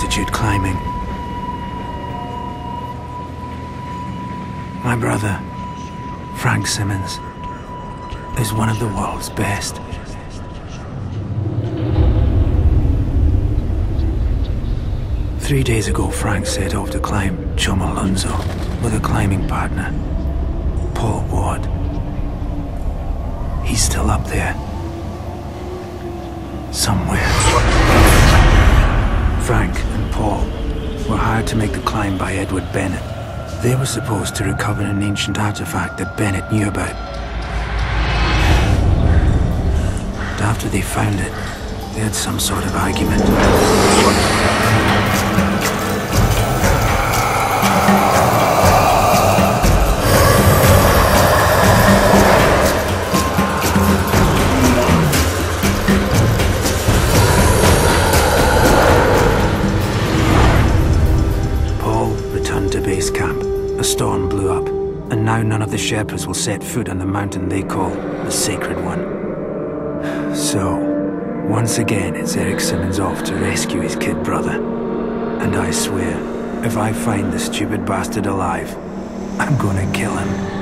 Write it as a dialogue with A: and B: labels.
A: altitude climbing. My brother, Frank Simmons, is one of the world's best. Three days ago, Frank set off to climb Chomolonzo with a climbing partner, Paul Ward. He's still up there. Somewhere. To make the climb by Edward Bennett. They were supposed to recover an ancient artifact that Bennett knew about. But after they found it, they had some sort of argument. Base camp. A storm blew up, and now none of the Sherpas will set foot on the mountain they call the Sacred One. So, once again, it's Eric Simmons off to rescue his kid brother. And I swear, if I find the stupid bastard alive, I'm gonna kill him.